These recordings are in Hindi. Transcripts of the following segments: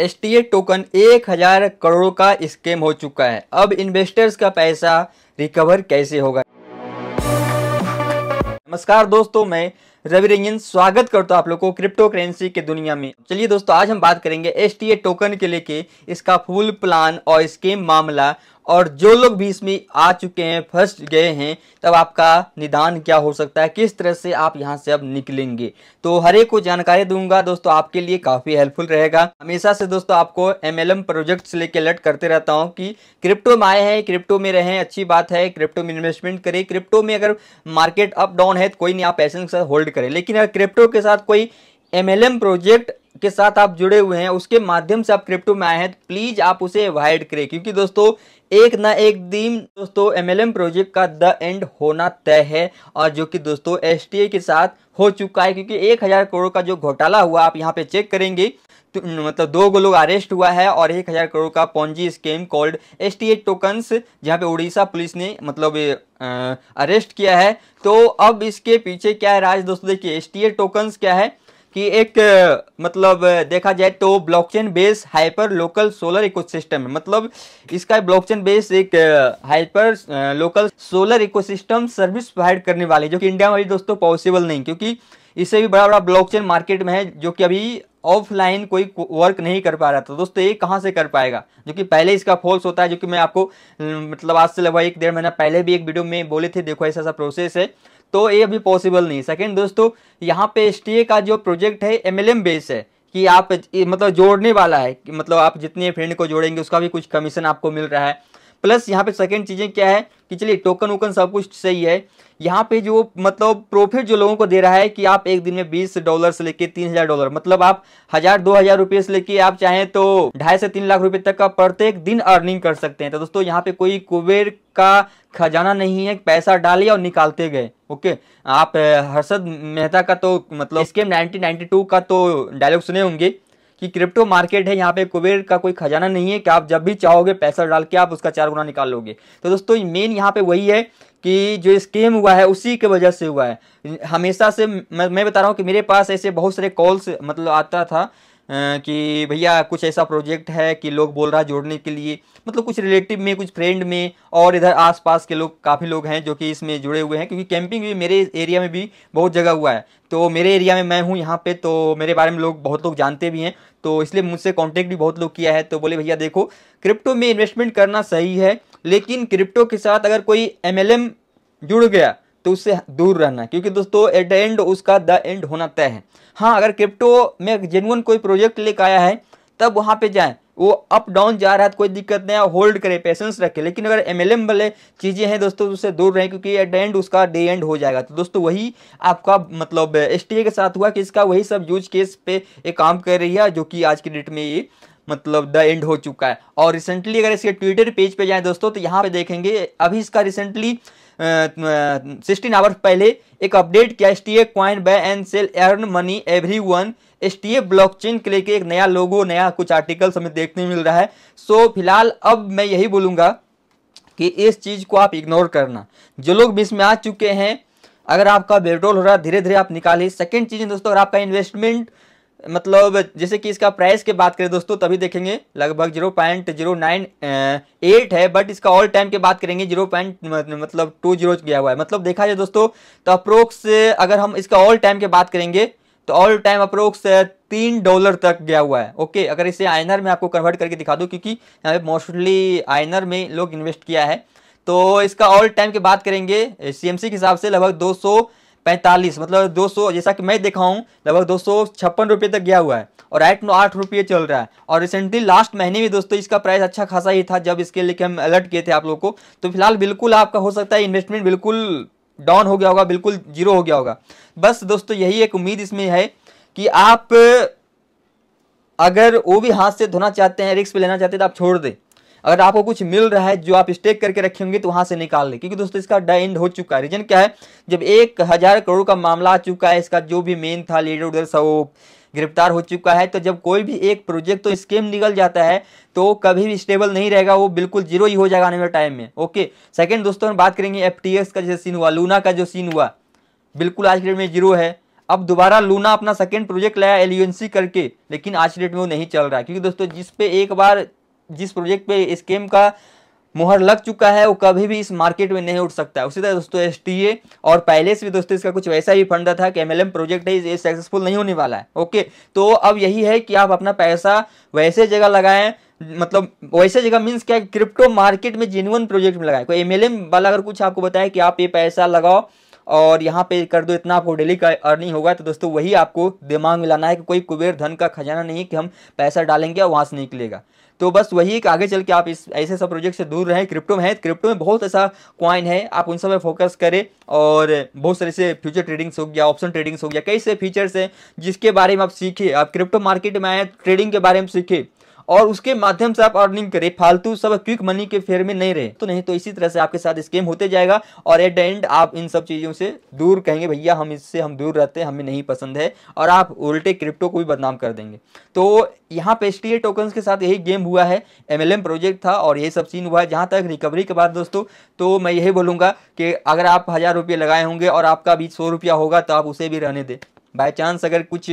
STA टोकन एक हज़ार करोड़ का स्कैम हो चुका है। अब इन्वेस्टर्स का पैसा रिकवर कैसे होगा? नमस्कार दोस्तों, मैं रवि रंजन, स्वागत करता हूँ आप लोग को क्रिप्टो करेंसी के दुनिया में। चलिए दोस्तों, आज हम बात करेंगे एसटीए टोकन के लेके, इसका फुल प्लान और स्कीम मामला। और जो लोग भी इसमें आ चुके हैं, फंस गए हैं, तब आपका निदान क्या हो सकता है? किस तरह से आप यहाँ से अब निकलेंगे? तो हर एक को जानकारी दूँगा। दोस्तों, आपके लिए काफ़ी हेल्पफुल रहेगा। हमेशा से दोस्तों, आपको एमएलएम प्रोजेक्ट से लेकर अलर्ट करते रहता हूँ कि क्रिप्टो में आए हैं क्रिप्टो में रहें, अच्छी बात है क्रिप्टो में इन्वेस्टमेंट करें। क्रिप्टो में अगर मार्केट अप डाउन है तो कोई नहीं, आप पैसे होल्ड करें। लेकिन अगर क्रिप्टो के साथ कोई एमएलएम प्रोजेक्ट के साथ आप जुड़े हुए हैं, उसके माध्यम से आप क्रिप्टो में आए हैं तो प्लीज़ आप उसे अवॉइड करें। क्योंकि दोस्तों, एक ना एक दिन दोस्तों एमएलएम प्रोजेक्ट का द एंड होना तय है और जो कि दोस्तों एसटीए के साथ हो चुका है, क्योंकि एक हज़ार करोड़ का जो घोटाला हुआ, आप यहाँ पे चेक करेंगे तो मतलब दो लोग अरेस्ट हुआ है और एक हज़ार करोड़ का Ponzi scheme called S T tokens जहाँ पे उड़ीसा पुलिस ने मतलब अरेस्ट किया है। तो अब इसके पीछे क्या है राज दोस्तों, देखिए एस टी टोकन्स क्या है? कि एक मतलब देखा जाए तो blockchain base hyper local solar ecosystem है। मतलब इसका ब्लॉकचेन बेस एक hyper local solar ecosystem service provide करने वाली जो कि इंडिया में अभी दोस्तों पॉसिबल नहीं, क्योंकि इससे भी बड़ा बड़ा ब्लॉकचेन मार्केट में है, जो कि अभी ऑफलाइन कोई वर्क नहीं कर पा रहा। था दोस्तों, ये कहाँ से कर पाएगा? जो कि पहले इसका फॉल्स होता है, जो कि मैं आपको मतलब आज से लगभग एक डेढ़ महीना पहले भी एक वीडियो में बोले थे, देखो ऐसा ऐसा प्रोसेस है। तो ये अभी पॉसिबल नहीं। सेकेंड दोस्तों, यहाँ पे एसटीए का जो प्रोजेक्ट है एमएलएम बेस है, कि आप मतलब जोड़ने वाला है, कि मतलब आप जितने फ्रेंड को जोड़ेंगे, उसका भी कुछ कमीशन आपको मिल रहा है। प्लस यहाँ पे सेकेंड चीज़ें क्या है कि चलिए टोकन वोकन सब कुछ सही है। यहाँ पे जो मतलब प्रॉफिट जो लोगों को दे रहा है कि आप एक दिन में बीस डॉलर से लेके तीन हज़ार डॉलर मतलब आप हज़ार, दो हज़ार रुपये से लेके आप चाहें तो ढाई से तीन लाख रुपए तक का प्रत्येक दिन अर्निंग कर सकते हैं। तो दोस्तों, यहाँ पे कोई कुबेर का खजाना नहीं है, पैसा डालिए और निकालते गए, ओके? आप, हर्षद मेहता का तो मतलब स्केम 1992 का तो डायलॉग सुने होंगे। कि क्रिप्टो मार्केट है, यहाँ पे कुबेर का कोई खजाना नहीं है, कि आप जब भी चाहोगे पैसा डाल के आप उसका चार गुना निकाल लोगे। तो दोस्तों मेन यहाँ पे वही है कि जो स्केम हुआ है उसी के वजह से हुआ है। हमेशा से मैं, मैं बता रहा हूँ कि मेरे पास ऐसे बहुत सारे कॉल्स मतलब आता था कि भैया कुछ ऐसा प्रोजेक्ट है कि लोग बोल रहा है जोड़ने के लिए। मतलब कुछ रिलेटिव में कुछ फ्रेंड में और इधर आसपास के लोग काफ़ी लोग हैं जो कि इसमें जुड़े हुए हैं क्योंकि कैंपिंग भी मेरे एरिया में भी बहुत जगह हुआ है। तो मेरे एरिया में मैं हूँ यहाँ पे तो मेरे बारे में लोग बहुत लोग जानते भी हैं। तो इसलिए मुझसे कॉन्टेक्ट भी बहुत लोग किया है। तो बोले भैया देखो क्रिप्टो में इन्वेस्टमेंट करना सही है लेकिन क्रिप्टो के साथ अगर कोई एमएलएम जुड़ गया तो उससे दूर रहना, क्योंकि दोस्तों एट द एंड उसका द एंड होना तय है। हाँ अगर क्रिप्टो में जेनुअन कोई प्रोजेक्ट लेकर आया है, तब वहाँ पे जाएँ। वो अप डाउन जा रहा है तो कोई दिक्कत नहीं है होल्ड करे पेशेंस रखे। लेकिन अगर एम एल एम वाले चीज़ें हैं, दोस्तों तो उससे दूर रहें, क्योंकि एट एंड उसका डे एंड हो जाएगा। तो दोस्तों, वही आपका मतलब एसटीए के साथ हुआ कि इसका वही सब यूज़ केस पे एक काम कर रही है, जो कि आज की डेट में ये मतलब द एंड हो चुका है। और रिसेंटली अगर इसके ट्विटर पेज पे जाएँ दोस्तों तो यहाँ पे देखेंगे अभी इसका रिसेंटली सिक्सटीन आवर्स पहले एक अपडेट किया S T A coin buy and sell earn money everyone S T A blockchain के लेके एक नया लोगो नया कुछ आर्टिकल्स हमें देखने मिल रहा है। सो so, फ़िलहाल अब मैं यही बोलूँगा कि इस चीज़ को आप इग्नोर करना। जो लोग बीच में आ चुके हैं अगर आपका बेड्रोल हो रहा है धीरे धीरे आप निकालिए। सेकेंड चीज़ दोस्तों अगर आपका इन्वेस्टमेंट मतलब जैसे कि इसका प्राइस की बात करें दोस्तों, तभी देखेंगे। लगभग zero point zero nine eight है बट इसका ऑल टाइम की बात करेंगे ज़ीरो पॉइंट मतलब टू ज़ीरो गया हुआ है। मतलब देखा जाए दोस्तों तो अप्रोक्स अगर हम इसका ऑल टाइम की बात करेंगे तो ऑल टाइम अप्रोक्स तीन डॉलर तक गया हुआ है। ओके अगर इसे आइनर में आपको कन्वर्ट करके दिखा दूँ, क्योंकि यहाँ पे मोस्टली आइनर में लोग इन्वेस्ट किया है तो इसका ऑल टाइम की बात करेंगे सीएमसी के हिसाब से लगभग दो सौ पैंतालीस मतलब 200 जैसा कि मैं देखा हूँ, लगभग दो सौ छप्पन रुपये तक गया हुआ है, और एट नो आठ रुपये चल रहा है। और रिसेंटली लास्ट महीने में दोस्तों इसका प्राइस अच्छा खासा ही था, जब इसके लिए हम अलर्ट किए थे आप लोग को। तो फ़िलहाल बिल्कुल आपका हो सकता है इन्वेस्टमेंट बिल्कुल डाउन हो गया होगा, बिल्कुल ज़ीरो हो गया होगा। बस दोस्तों यही एक उम्मीद इसमें है कि आप अगर वो भी हाथ से धोना चाहते हैं रिस्क पे लेना चाहते हैं तो आप छोड़ दें। अगर आपको कुछ मिल रहा है जो आप स्टेक करके रखे होंगे तो वहाँ से निकाल लें। क्योंकि दोस्तों, इसका डा एंड हो चुका है। रीजन क्या है? जब एक हज़ार करोड़ का मामला आ चुका है, इसका जो भी मेन था लीडर उधर सब गिरफ़्तार हो चुका है। तो जब कोई भी एक प्रोजेक्ट तो स्कीम निकल जाता है तो कभी भी स्टेबल नहीं रहेगा, वो बिल्कुल ज़ीरो ही हो जाएगा आने वाले टाइम में। ओके सेकंड दोस्तों, हम बात करेंगे एफ़ का, जैसे सीन हुआ लूना का जो सीन हुआ। बिल्कुल आज के डेट में ज़ीरो है। अब दोबारा लूना अपना सेकेंड प्रोजेक्ट लाया एलयूएनसी करके, लेकिन आज के डेट में वो नहीं चल रहा है। क्योंकि दोस्तों, जिस पे एक बार जिस प्रोजेक्ट पे स्केम का मुहर लग चुका है, वो कभी भी इस मार्केट में नहीं उठ सकता। उसी तरह दोस्तों एसटीए और पहले से भी दोस्तों, इसका कुछ वैसा ही फंडा था कि एमएलएम प्रोजेक्ट है, ये सक्सेसफुल नहीं होने वाला है। ओके तो अब यही है कि आप अपना पैसा वैसे जगह लगाएँ मतलब वैसे जगह मीन्स क्या क्रिप्टो मार्केट में जेन्युन प्रोजेक्ट में लगाए। कोई एमएलएम वाला अगर कुछ आपको बताए कि आप ये पैसा लगाओ और यहाँ पे कर दो इतना, आपको डेली का अर्निंग होगा। तो दोस्तों, वही आपको दिमाग में लाना है कि कोई कुबेर धन का खजाना नहीं कि हम पैसा डालेंगे और वहाँ से निकलेगा। तो बस वही एक आगे चल के आप इस, ऐसे सब प्रोजेक्ट से दूर रहें। क्रिप्टो में है क्रिप्टो में बहुत ऐसा क्वाइन है। आप उन सब में फोकस करें और बहुत सारे से फ्यूचर ट्रेडिंग्स हो गया ऑप्शन ट्रेडिंग्स हो गया, कई से फीचर्स हैं जिसके बारे में आप सीखे। आप क्रिप्टो मार्केट में आए ट्रेडिंग के बारे में सीखे। और उसके माध्यम से आप अर्निंग करें। फालतू सब क्विक मनी के फेयर में नहीं रहे। तो नहीं तो इसी तरह से आपके साथ स्केम होते जाएगा और एट द एंड आप इन सब चीज़ों से दूर कहेंगे, भैया, हम इससे हम दूर रहते हैं, हमें नहीं पसंद है। और आप उल्टे क्रिप्टो को भी बदनाम कर देंगे। तो यहाँ पे एस टोकन्स के साथ यही गेम हुआ है। एमएलएम प्रोजेक्ट था और ये सब सीन हुआ है। जहाँ तक रिकवरी के बाद दोस्तों तो मैं यही बोलूँगा कि अगर आप हज़ार रुपये लगाए होंगे और आपका भी सौ रुपया होगा तो आप उसे भी रहने दें। बाई चांस अगर कुछ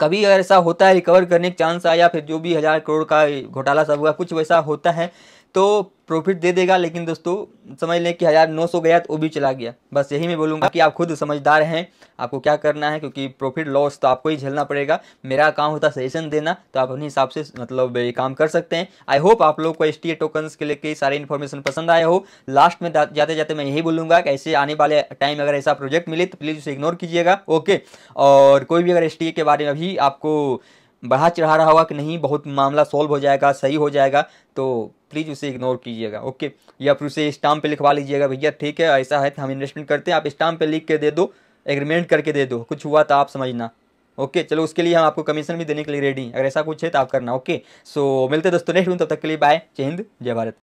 कभी अगर ऐसा होता है रिकवर करने के चांस आया फिर जो भी हज़ार करोड़ का घोटाला सब हुआ, कुछ वैसा होता है तो प्रॉफिट दे देगा, लेकिन दोस्तों, समझ लें कि हज़ार नौ सौ गया तो वो भी चला गया। बस यही मैं बोलूँगा कि आप खुद समझदार हैं, आपको क्या करना है, क्योंकि प्रॉफिट लॉस तो आपको ही झेलना पड़ेगा। मेरा काम होता सजेशन देना तो आप अपने हिसाब से मतलब ये काम कर सकते हैं। आई होप आप लोग को एस टी टोकन्स के लिए सारी इन्फॉर्मेशन पसंद आया हो। लास्ट में जाते जाते मैं यही बोलूँगा कि ऐसे आने वाले टाइम अगर ऐसा प्रोजेक्ट मिले तो प्लीज़ उसे इग्नोर कीजिएगा ओके और कोई भी अगर एसटीए के बारे में भी आपको बढ़ा चढ़ा रहा होगा कि नहीं, बहुत मामला सॉल्व हो जाएगा, सही हो जाएगा तो प्लीज़ उसे इग्नोर कीजिएगा ओके या फिर उसे स्टाम्प पे लिखवा लीजिएगा, भैया, ठीक है, ऐसा है तो हम इन्वेस्टमेंट करते हैं, आप स्टाम्प पे लिख के दे दो एग्रीमेंट करके दे दो, कुछ हुआ तो आप समझना ओके चलो, उसके लिए हम आपको कमीशन भी देने के लिए रेडी अगर ऐसा कुछ है तो आप करना ओके सो मिलते दोस्तों नेक्स्ट तब तक के लिए बाय जय हिंद, जय भारत।